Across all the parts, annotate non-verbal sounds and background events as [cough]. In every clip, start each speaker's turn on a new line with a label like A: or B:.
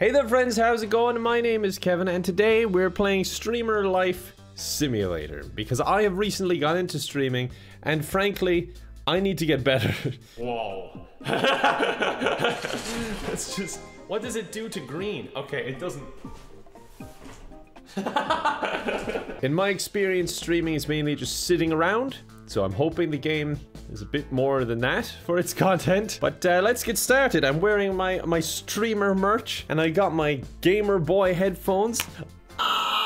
A: Hey there friends, how's it going? My name is Kevin and today we're playing Streamer Life Simulator because I have recently got into streaming and frankly, I need to get better. [laughs] Whoa. [laughs] Let's just... What does it do to green? Okay, it doesn't... [laughs] In my experience, streaming is mainly just sitting around, so I'm hoping the game is a bit more than that [laughs] for its content. But uh, let's get started. I'm wearing my, my streamer merch, and I got my Gamer Boy headphones. [laughs]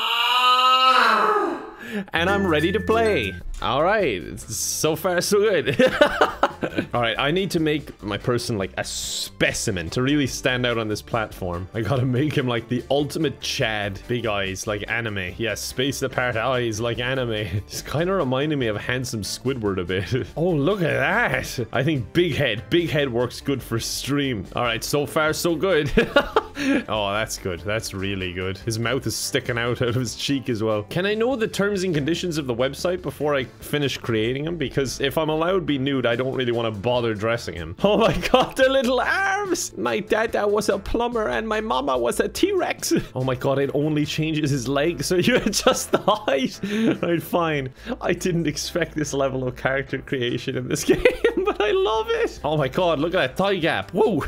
A: And I'm ready to play. All right, so far so good. [laughs] All right, I need to make my person like a specimen to really stand out on this platform. I gotta make him like the ultimate Chad. Big eyes like anime. Yes, spaced apart eyes like anime. [laughs] Just kind of reminding me of handsome Squidward a bit. [laughs] oh, look at that. I think big head. Big head works good for stream. All right, so far so good. [laughs] [laughs] oh, that's good. That's really good. His mouth is sticking out [laughs] out of his cheek as well. Can I know the terms and conditions of the website before I finish creating him? Because if I'm allowed to be nude, I don't really want to bother dressing him. [laughs] Oh my god, the little arms! My dada was a plumber and my mama was a T-Rex. Oh my god, it only changes his legs, so you adjust the height. right, fine. I didn't expect this level of character creation in this game, but I love it. Oh my god, look at that thigh gap. Whoa!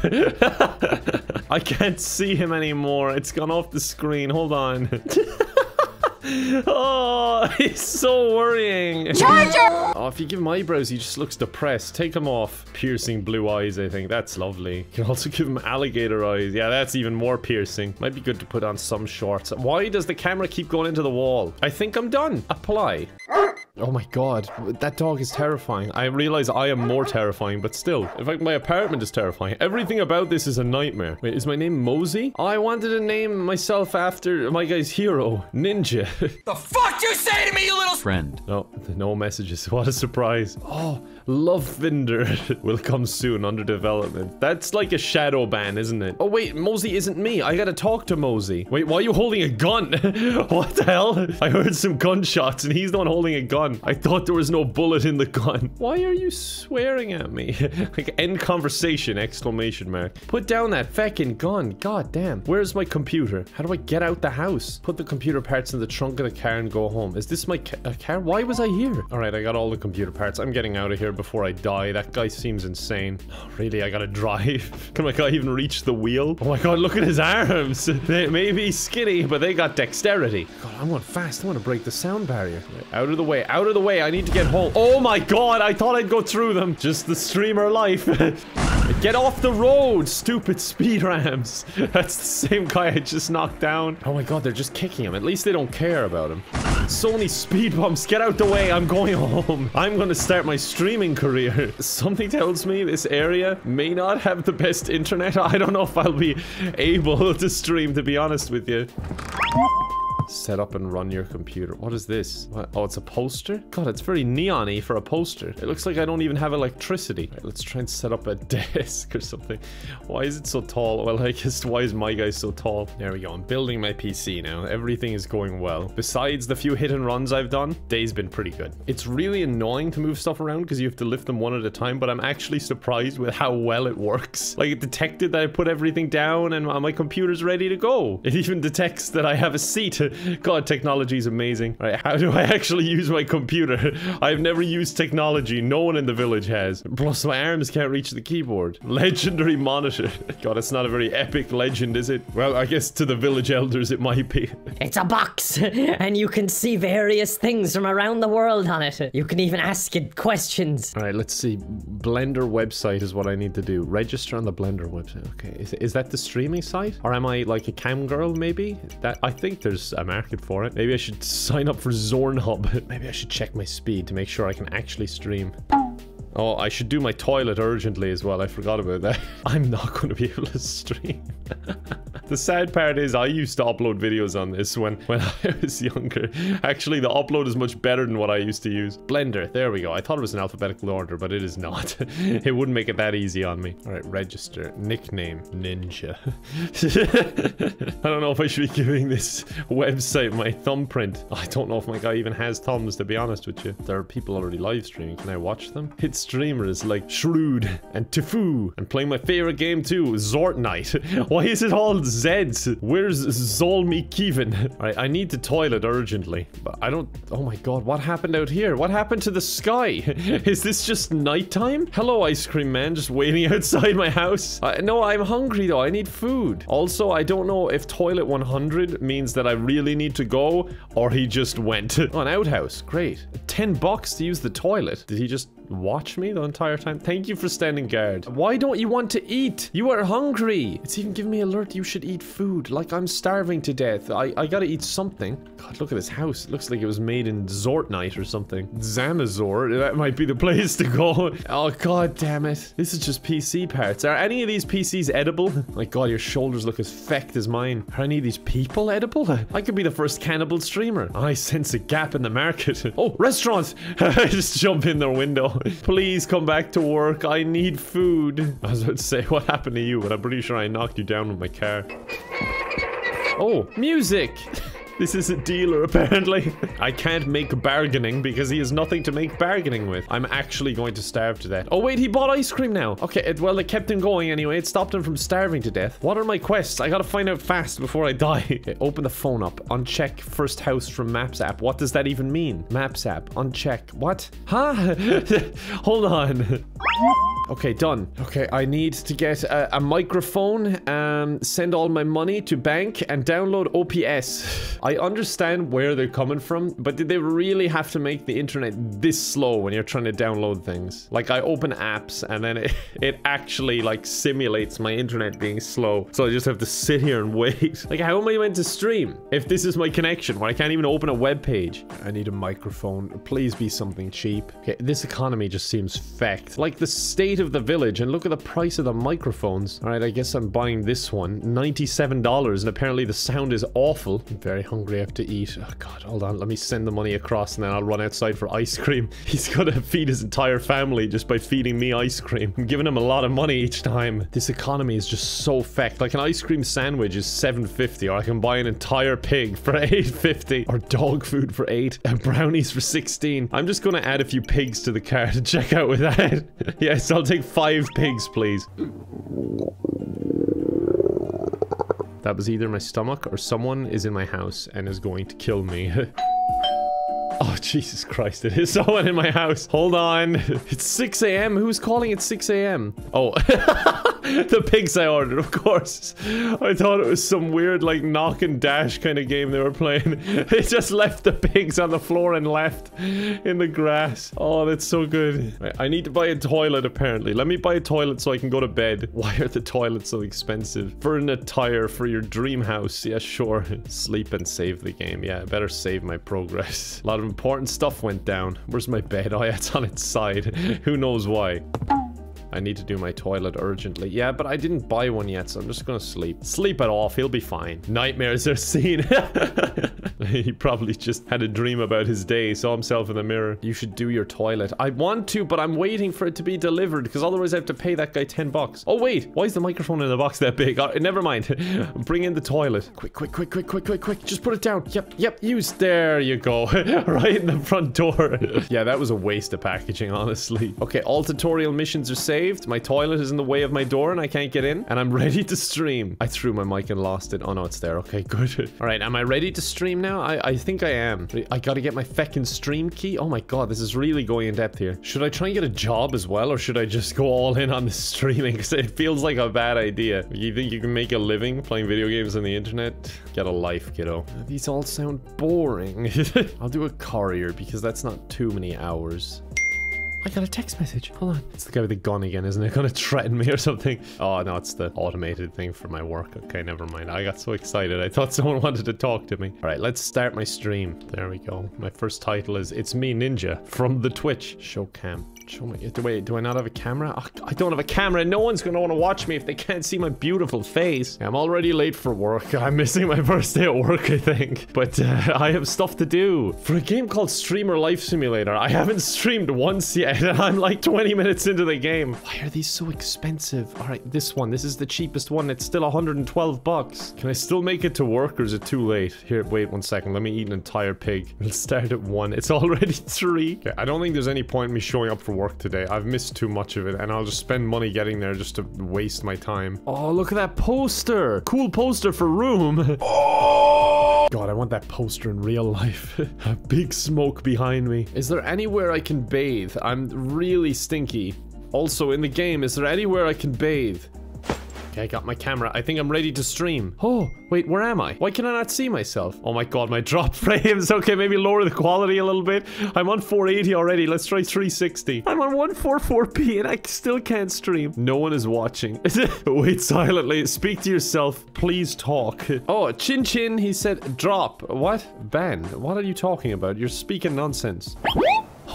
A: I can't see him anymore. It's gone off the screen. Hold on. [laughs] [laughs] oh, [laughs] he's so worrying. Charger! Oh, if you give him eyebrows, he just looks depressed. Take him off. Piercing blue eyes, I think. That's lovely. You can also [laughs] give him alligator eyes. Yeah, that's even more piercing. Might be good to put on some shorts. Why does the camera keep going into the wall? I think I'm done. Apply. Oh my god, that dog is terrifying. I realize I am more terrifying, but still. In fact, my apartment is terrifying. Everything about this is a nightmare. Wait, is my name Mosey? I wanted to name myself after my guy's hero, Ninja. [laughs]
B: the fuck you say to me, you little
C: friend?
A: No, no messages. [laughs] What a surprise. Oh, Lovefinder [laughs] will come soon under development. That's like a shadow ban, isn't it? Oh wait, Mosey isn't me. I gotta talk to Mosey. Wait, why are you holding a gun? [laughs] what the hell? I heard some gunshots and he's not holding a gun. I thought there was no bullet in the gun. [laughs] Why are you swearing at me? like end conversation, exclamation mark. Put down that feckin' gun. God damn. Where's my computer? How do I get out the house? Put the computer parts in the trunk of the car and go home. Is this my ca uh, car? Why was I here? All right, I got all the computer parts. I'm getting out of here before I die. That guy seems insane. [sighs] Really, I gotta [laughs] drive? Can my guy even reach the wheel? Oh my god, look at his arms. [laughs] They may be skinny, but they got dexterity. God, I'm going fast. I want to break the sound barrier. Out of the way, out of the way. I need to get home. Oh my god, I thought I'd go through them. Just the streamer life. [laughs] Get off the road, stupid speed rams. [laughs] That's the same guy I just knocked down. Oh my god, they're just kicking him. At least they don't care about him. So many speed bumps. Get out the way. I'm going [laughs] home. I'm going to start my streaming career. [laughs] Something tells me this area may not have the best internet. I don't know if I'll be able to stream, to be honest with you. Set up and run your computer. What is this? What? Oh, it's a poster? God, it's very neon-y for a poster. It looks like I don't even have electricity. Right, let's try and set up a [laughs] desk or something. Why is it so tall? Well, I guess why is my guy so tall? There we go. I'm building my PC now. Everything is going well. Besides the few hit and runs I've done, day's been pretty good. It's really annoying to move stuff around because you have to lift them one at a time, but I'm actually surprised with how well it works. Like, it detected that I put everything down and my computer's ready to go. It even detects that I have a seat [laughs] God, technology is amazing. Right, how do I actually use my computer? [laughs] I've never used technology. No one in the village has. Plus, my arms can't reach the keyboard. [laughs] Legendary monitor. God, it's not a very epic legend, is it? Well, I guess to the village elders it might be.
D: It's a box, and you can see various things from around the world on it. You can even ask it questions.
A: All right, let's see. Blender website is what I need to do. Register on the Blender website. Okay, is, is that the streaming site? Or am I like a cam girl, maybe? That I think there's a market for it. Maybe I should sign up for Zornhub. [laughs] Maybe I should check my speed to make sure I can actually stream. Oh, I should do my toilet urgently as well. I forgot about that. [laughs] I'm not going to be able to [laughs] stream. The sad part is I used to upload videos on this when, when [laughs] I was younger. Actually, the upload is much better than what I used to use. Blender, there we go. I thought it was in alphabetical order, but it is not. [laughs] it wouldn't make it that easy on me. All right, register. Nickname, Ninja. [laughs] I don't know if I should be giving this website my thumbprint. I don't know if my guy even has thumbs, to be honest with you. There are people already live streaming. Can I watch them? Hit streamers like Shrewd and Tifu and playing my favorite game too, Zortnite. Why is it all Zeds. Where's Zolmi Kevin? Alright, I need the toilet urgently. But I don't... Oh my god, what happened out here? What happened to the sky? [laughs] Is this just nighttime? Hello, ice cream man, just waiting [laughs] outside my house. Uh, no, I'm hungry though. I need food. Also, I don't know if toilet 100 means that I really need to go or he just went. oh, [laughs] an outhouse. Great. 10 bucks to use the toilet. Did he just watch me the entire time? Thank you for standing guard. Why don't you want to eat? You are hungry. It's even giving me alert you should eat food. Like I'm starving to death. I, I gotta eat something. God, look at this house. It looks like it was made in Zortnite or something. Zamazor. That might be the [laughs] place to go. Oh, god damn it. This is just PC parts. Are any of these PCs edible? [laughs] My god, your shoulders look as fecked as mine. Are any of these people edible? [laughs] I could be the first cannibal streamer. I sense a gap in the market. Oh, restaurants. Just jump in their window. [laughs] Please come back to work. I need food. [laughs] I was about to say, what happened to you? But I'm pretty sure I knocked you down with my car. Oh, music! [laughs] This is a dealer, apparently. [laughs] I can't make bargaining because he has nothing to make bargaining with. I'm actually going to starve to death. Oh, wait, he bought ice cream now. Okay, it, well, it kept him going anyway. It stopped him from starving to death. What are my quests? I gotta find out fast before I [laughs] die. Okay, open the phone up. Uncheck first house from Maps app. What does that even mean? Maps app. Uncheck. What? Huh? [laughs] Hold on. Okay, done. Okay, I need to get a, a microphone, um, send all my money to bank, and download OPS. I understand where they're coming from, but did they really have to make the internet this slow when you're trying to download things? Like, I open apps, and then it, [laughs] it actually, like, simulates my internet being slow. So I just have to sit here and [laughs] wait. Like, how am I meant to stream if this is my connection where I can't even open a web page? I need a microphone. Please be something cheap. Okay, this economy just seems fecked. Like, the state of the village, and look at the price of the microphones. All right, I guess I'm buying this one. $97, and apparently the sound is awful. I'm very hungry, I have to eat. Oh god, hold on, let me send the money across, and then I'll run outside for ice cream. [laughs] He's gonna feed his entire family just by feeding me ice cream. I'm giving him a lot of money each time. This economy is just so fecked. Like, an ice cream sandwich is 7.50, or I can buy an entire pig for [laughs] 8.50, or dog food for 8, and brownies for 16. I'm just gonna add a few pigs to the cart and check out with that. [laughs] yes, I'll take five pigs, please. That was either my stomach or someone is in my house and is going to kill me. [laughs] [laughs] Oh, Jesus Christ, it is [laughs] someone in my house. Hold on. [laughs] It's 6 a.m. Who's calling at 6 a.m.? Oh, the pigs I ordered, of course. I thought it was some weird, like, knock and dash kind of game they were playing. They just left the pigs on the floor and left in the grass. Oh, that's so good. I need to buy a toilet, apparently. Let me buy a toilet so I can go to bed. Why are the toilets so expensive? For an attire for your dream house. Yeah, sure. Sleep and save the game. Yeah, I better save my progress. A lot of important stuff went down. Where's my bed? [laughs] Oh, yeah, it's on its side. Who knows why? I need to do my toilet urgently. Yeah, but I didn't buy one yet, so I'm just gonna sleep. Sleep it off, he'll be fine. Nightmares are [laughs] seen. [laughs] he probably just had a dream about his day, saw himself in the mirror. You should do your toilet. I want to, but I'm waiting for it to be delivered, because otherwise I have to pay that guy 10 bucks. Oh, wait, why is the microphone in the box that big? Uh, never mind. [laughs] Bring in the toilet. Quick, quick, quick, quick, quick, quick, quick. Just put it down. Yep, yep, use. There you go. right in the front door. yeah, that was a waste of packaging, honestly. Okay, all tutorial missions are saved. My toilet is in the way of my door and I can't get in. And I'm [laughs] ready to stream. I threw my mic and lost it. Oh, no, it's there. Okay, [laughs] good. all right, am I ready to stream now? I, I think I am. I gotta get my feckin' stream key. Oh my god, this is really going in depth here. Should I try and get a job as well? Or should I just go all in on the [laughs] streaming? Because it feels like a bad idea. You think you can make a living playing video games on the internet? Get a life, kiddo. These all sound boring. I'll do a courier because that's not too many hours. I got a text message. Hold on. It's the guy with the gun again, isn't it? [laughs] Gonna threaten me or something. Oh, no, it's the automated thing for my work. Okay, never mind. I got so excited. I thought [laughs] someone wanted to talk to me. All right, let's start my stream. There we go. My first title is It's Me Ninja from the Twitch. Show cam. Show me. Wait, do I not have a camera? Oh, I don't have a camera. No one's gonna want to watch me if they can't see my beautiful face. I'm already late for work. [laughs] I'm missing my first day at work, I think. But uh, I have stuff to do. For a game called Streamer Life Simulator, I haven't streamed once yet. Internet [laughs] and I'm like 20 minutes into the game. Why are these so expensive? All right, this one. This is the cheapest one. It's still 112 bucks. Can I still make it to work or is it too late? Here, wait one second. Let me eat an entire pig. [laughs] We'll start at one. It's already [laughs] three. Okay, I don't think there's any point in me showing up for work today. I've missed too much of it and I'll just spend money getting there just to waste my time. Oh, look at that poster. Cool poster for room. Oh! God, I want that poster in real life. [laughs] A big smoke behind me. Is there anywhere I can bathe? I'm really stinky. Also, in the game, is there anywhere I can bathe? Okay, I got my camera. I think I'm ready to stream. Oh, wait, where am I? Why can I not see myself? Oh my god, my [laughs] drop frames. Okay, maybe lower the quality a little bit. I'm on 480 already. Let's try 360. I'm on 144p and I still can't stream. No one is watching. [laughs] wait silently. Speak to yourself. Please talk. Oh, Chin Chin, he said drop. What? Ben, what are you talking about? You're speaking nonsense.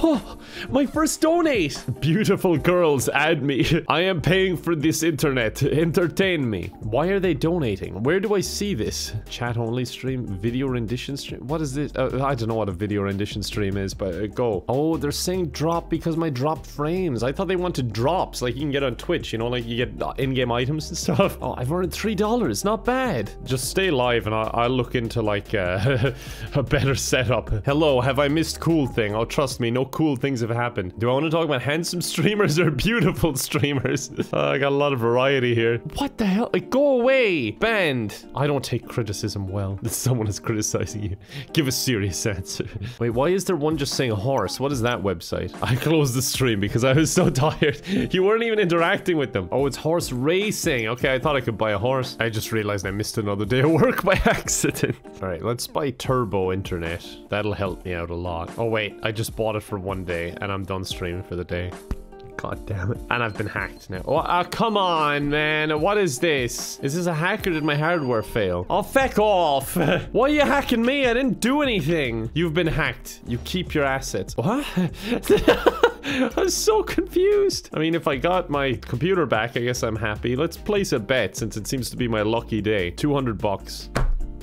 A: Oh, my first donate! Beautiful girls, add me. [laughs] I am paying for this internet. Entertain me. Why are they donating? Where do I see this? Chat only stream? Video rendition stream? What is this? Uh, I don't know what a video rendition stream is, but uh, go. Oh, they're saying drop because my drop frames. I thought they wanted drops like you can get on Twitch, you know, like you get uh, in-game items and [laughs] stuff. Oh, I've earned $3. Not bad. Just stay live and I'll, I'll look into like uh, [laughs] a better setup. Hello, have I missed cool thing? Oh, trust me, no cool things have happened. Do I want to talk about handsome [laughs] streamers or beautiful streamers? [laughs] Uh, I got a lot of variety here. What the hell? Like, go away! Banned! I don't take criticism well. That [laughs] someone is criticizing you. Give a serious answer. Wait, why is there one just saying horse? What is that website? I closed the stream because I was so tired. You weren't even interacting with them. Oh, it's horse racing. Okay, I thought I could buy a horse. I just realized I missed another day of work by accident. All right, let's buy turbo internet. That'll help me out a lot. Oh, wait, I just bought it for one day and I'm done streaming for the day. God damn it. And I've been hacked now. Oh, uh, come on, man. What is this? Is this a hack or did my hardware fail? Oh, feck off. [laughs] Why are you hacking me? I didn't do anything. You've been hacked. You keep your assets. What? [laughs] I'm so confused. I mean, if I got my computer back, I guess I'm happy. Let's place a bet since it seems to be my lucky day. 200 bucks.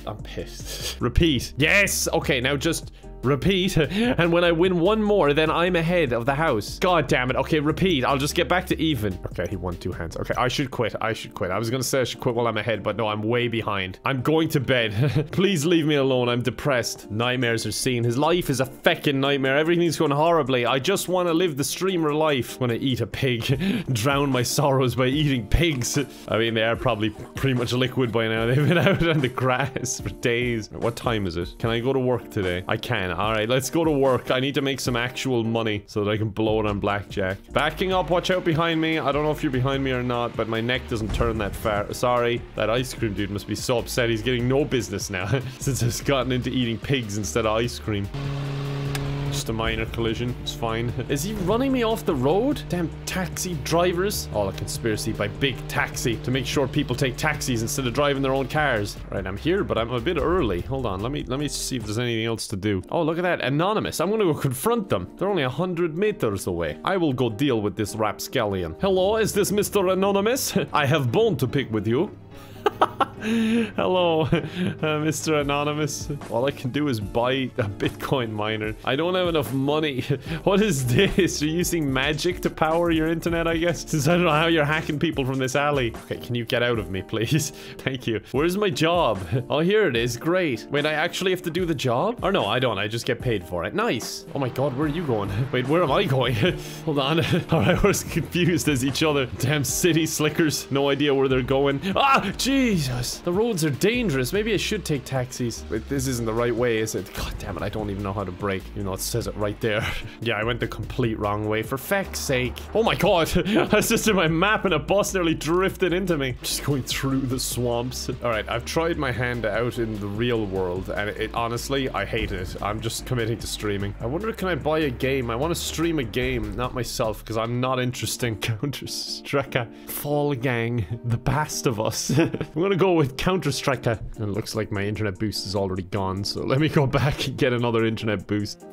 A: I'm pissed. [laughs] Repeat. Yes. Okay, now just repeat. [laughs] And when I win one more, then I'm ahead of the house. God damn it. Okay, repeat. I'll just get back to even. Okay, he won two hands. Okay, I should quit. I should quit. I was gonna say I should quit while I'm ahead, but no, I'm way behind. I'm going to bed. [laughs] Please leave me alone. I'm depressed. Nightmares are seen. His life is a feckin' nightmare. Everything's going horribly. I just want to live the streamer life. When I eat a pig, [laughs] drown my sorrows by eating pigs. I mean, they are probably pretty much liquid by now. They've been out on the grass for days. What time is it? Can I go to work today? I can. Alright, let's go to work. I need to make some actual money so that I can blow it on blackjack. Backing up, watch out behind me. I don't know if you're behind me or not, but my neck doesn't turn that far. Sorry. That ice cream dude must be so upset. He's getting no business now [laughs] since I've gotten into eating pigs instead of ice cream. Just a minor collision. It's fine. Is he running me off the road? Damn taxi drivers. All a conspiracy by Big Taxi to make sure people take taxis instead of driving their own cars. Right, I'm here, but I'm a bit early. Hold on. Let me let me see if there's anything else to do. Oh, look at that. Anonymous. I'm gonna go confront them. They're only a hundred meters away. I will go deal with this rapscallion. Hello, is this Mr. Anonymous? [laughs] I have bone to pick with you. [laughs] Hello, [laughs] uh, Mr. Anonymous. All I can do is buy a Bitcoin miner. I don't have enough money. [laughs] What is this? You're using magic to power your internet, I guess? Since I don't know how you're hacking people from this alley. Okay, can you get out of me, [laughs] please? Thank you. Where's my job? Oh, here it is. Great. Wait, I actually have to do the job? Or no, I don't. I just get paid for it. Nice. Oh my god, where are you going? Wait, where am I going? Hold on. Alright, we're as confused as each other. Damn city slickers. No idea where they're going. Ah, Jesus. The roads are dangerous. Maybe I should take taxis. Wait, this isn't the right way, is it? God damn it, I don't even know how to brake. You know, it says it right there. [laughs] yeah, I went the complete wrong way. For feck's sake. Oh my god. I was just in my map and a bus nearly drifted into me. Just going through the swamps. Alright, I've tried my hand out in the real world, and it, honestly, I hate it. I'm just committing to streaming. I wonder, can I buy a game? I want to stream a game, not myself, because I'm not interested in [laughs] Counter-Strike. Fall Gang, the best of us. [laughs] I'm gonna go with Counter-Striker. And it looks like my internet boost is already gone, so let me go [laughs] back and get another internet boost.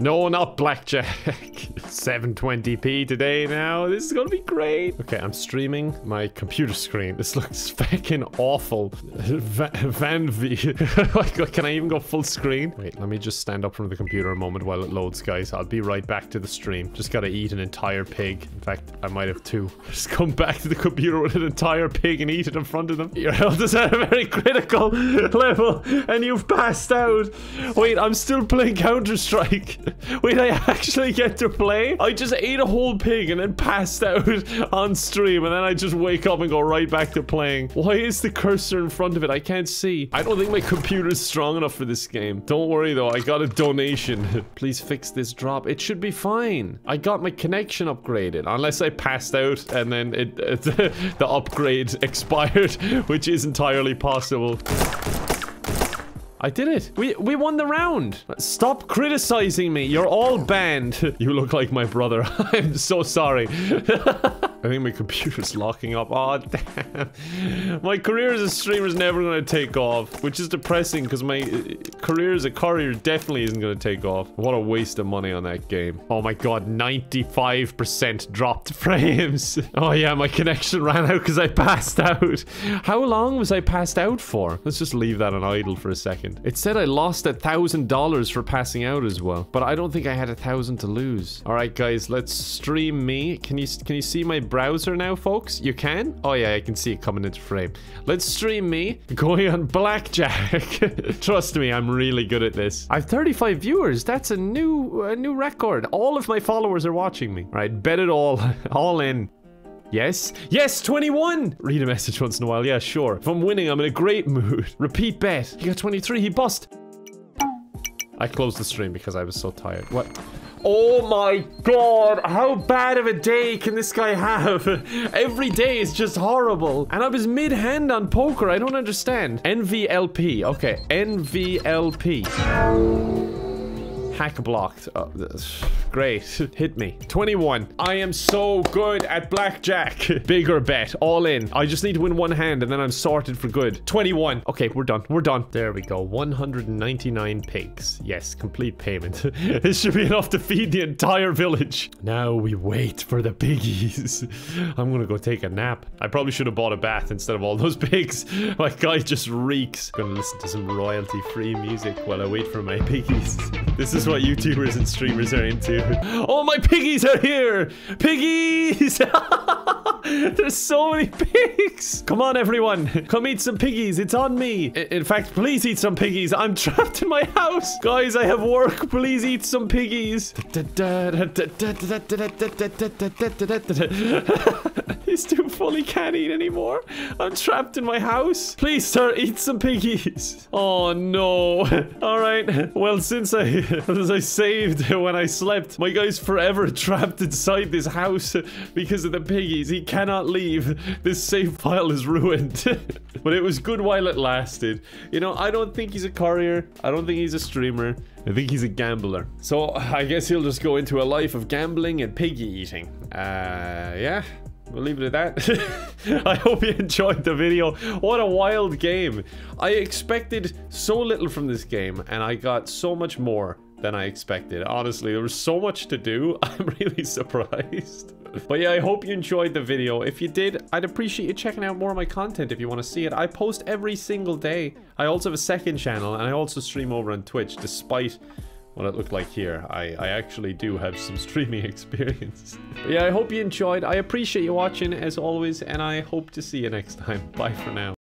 A: No, not blackjack. [laughs] 720p today now. This is gonna be great. Okay, I'm streaming my computer screen. This looks [laughs] fucking awful. Va Van V. [laughs] Can I even go full screen? Wait, let me just stand up from the computer a moment while it loads, guys. I'll be right back to the stream. Just gotta eat an entire pig. In fact, I might have two. Just come back to the computer with an entire pig and eat it in front of them. Your health is at a very critical level and you've passed out. Wait, I'm still playing Counter-Strike. [laughs] Wait, I actually get to play? I just ate a whole pig and then passed out [laughs] on stream and then I just wake up and go right back to playing. Why is the cursor in front of it? I can't see. I don't think my computer is strong enough for this game. Don't worry though, I got a donation. [laughs] Please fix this drop. It should be fine. I got my connection upgraded. Unless I passed out and then it, it the upgrade expired, which is entirely possible. I did it. We we won the round. Stop criticizing me. You're all banned. [laughs] You look like my brother. [laughs] I'm so sorry. [laughs] I think my computer's [laughs] locking up. Oh, damn. My career as a streamer is never going to take off, which is depressing because my uh, career as a courier definitely isn't going to take off. What a waste of money on that game. Oh my god, 95% dropped [laughs] frames. Oh yeah, my connection ran out because I passed out. How long was I passed out for? Let's just leave that on idle for a second. It said I lost a thousand dollars for passing out as well, but I don't think I had a thousand to lose. All right, guys, let's stream me. Can you can you see my browser now, folks? You can? Oh yeah, I can see it coming into frame. Let's stream me going on blackjack. [laughs] Trust me, I'm really good at this. I have 35 viewers. That's a new a new record. All of my followers are watching me. All right, bet it all. [laughs] all in. Yes? Yes, 21! Read a message once in a while. Yeah, sure. If I'm winning, I'm in a great mood. [laughs] Repeat bet. He got 23. He bust. I closed the stream because I was so tired. What? Oh my god, how bad of a day can this guy have? [laughs] Every day is just horrible. And I was mid-hand on poker, I don't understand. NVLP, okay, NVLP. Hack blocked. Oh, great. [laughs] Hit me. 21. I am so good at blackjack. [laughs] Bigger bet. All in. I just need to win one hand and then I'm sorted for good. 21. Okay, we're done. We're done. There we go. 199 pigs. Yes, complete payment. [laughs] this should be enough to feed the entire village. Now we wait for the piggies. I'm gonna go take a nap. I probably should have bought a bath instead of all those pigs. My guy just reeks. Gonna listen to some royalty-free music while I wait for my piggies. This is what YouTubers and streamers are into. Oh, my piggies are here! Piggies! There's so many pigs! Come on, everyone. Come eat some piggies. It's on me. In fact, please eat some piggies. I'm trapped in my house. Guys, I have work. Please eat some piggies. He's too full. He can't eat anymore. I'm trapped in my house. Please, sir, eat some piggies. Oh, no. [laughs] All right. Well, since I, [laughs] as I saved [laughs] when I slept, my guy's forever trapped inside this house because of the piggies. He cannot leave. This save file is ruined. but it was good while it lasted. You know, I don't think he's a courier. I don't think he's a streamer. I think he's a gambler. So I guess he'll just go into a life of gambling and piggy eating. Uh, yeah. We'll leave it at that. [laughs] I hope you enjoyed the video. What a wild game. I expected so little from this game, and I got so much more than I expected. Honestly, there was so much to do. [laughs] I'm really surprised. [laughs] But yeah, I hope you enjoyed the video. If you did, I'd appreciate you checking out more of my content if you want to see it. I post every single day. I also have a second channel, and I also stream over on Twitch, despite what it looked like here. I, I actually do have some [laughs] streaming experience. But yeah, I hope you enjoyed. I appreciate you watching as always, and I hope to see you next time. Bye for now.